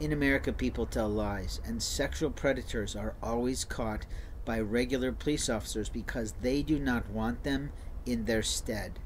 In America, people tell lies, and sexual predators are always caught by regular police officers because they do not want them in their stead.